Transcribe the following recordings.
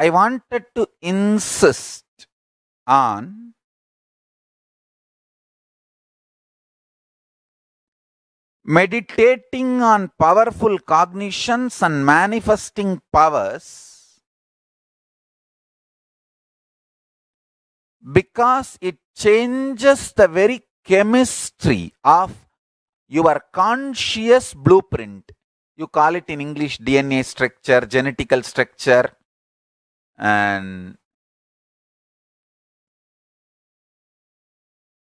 I wanted to insist on meditating on powerful cognitions and manifesting powers because it changes the very chemistry of your conscious blueprint. You call it in English DNA structure, genetical structure, and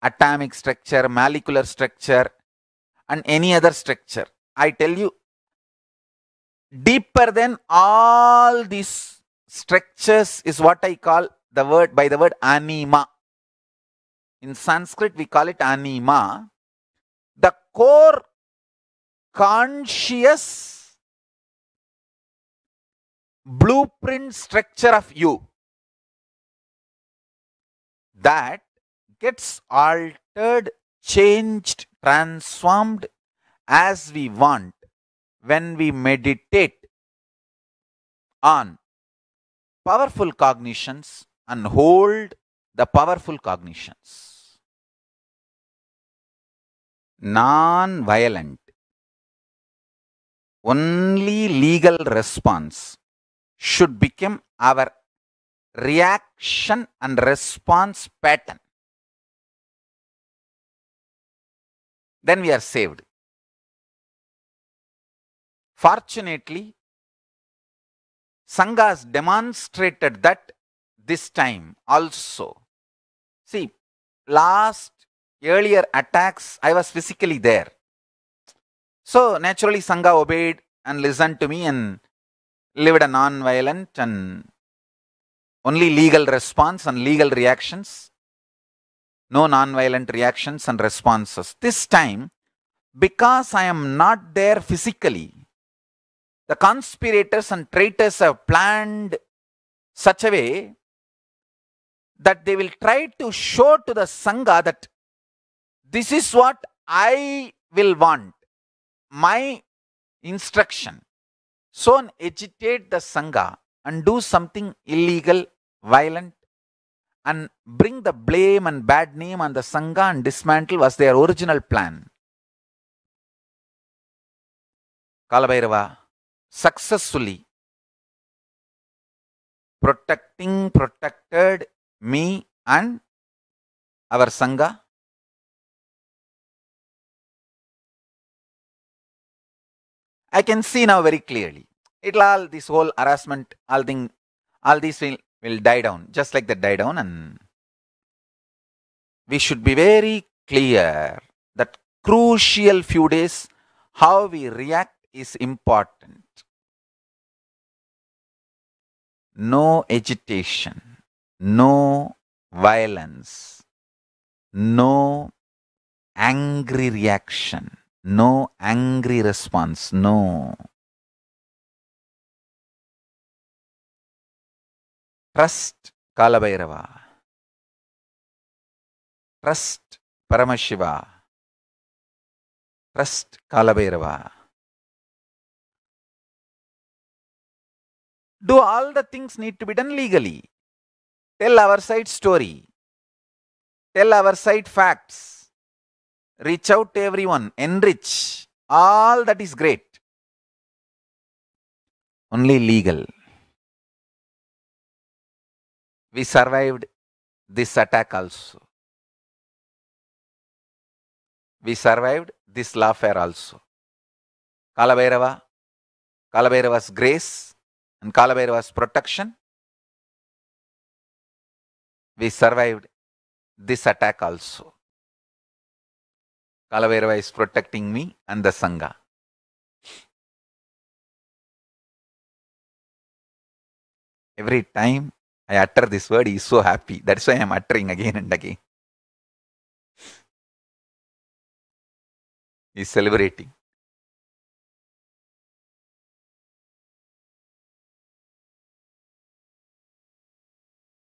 atomic structure, molecular structure, and any other structure. I tell you, deeper than all these structures is what I call the word by the word anima. In Sanskrit, we call it anima. The core conscious blueprint structure of you that gets altered, changed, transformed as we want when we meditate on powerful cognitions and hold the powerful cognitions. Non violent, only legal response should become our reaction and response pattern. Then we are saved. Fortunately, Sangha has demonstrated that this time also. See, last earlier attacks, I was physically there. So naturally, Sangha obeyed and listened to me and lived a non-violent and only legal response and legal reactions. No non-violent reactions and responses. This time, because I am not there physically, the conspirators and traitors have planned such a way that they will try to show to the Sangha that this is what I will want, my instruction. So and agitate the Sangha and do something illegal, violent, and bring the blame and bad name on the Sangha and dismantle was their original plan. Kalabhairava successfully protecting, protected me and our Sangha. I can see now very clearly. It'll all this whole harassment, all thing, all these will, will die down, just like that die down, and we should be very clear that crucial few days how we react is important. No agitation, no violence, no angry reaction, no angry response, no. Trust Kalabhairava. Trust Paramashiva. Trust Kalabhairava. Do all the things need to be done legally. Tell our side story. Tell our side facts. Reach out to everyone. Enrich. All that is great. Only legal. We survived this attack also. We survived this lawfare also. Kalabhairava, Kalabhairava's grace and Kalabhairava's protection. We survived this attack also. Kalabhairava is protecting me and the Sangha. Every time I utter this word, he is so happy. That's why I am uttering again and again. He is celebrating.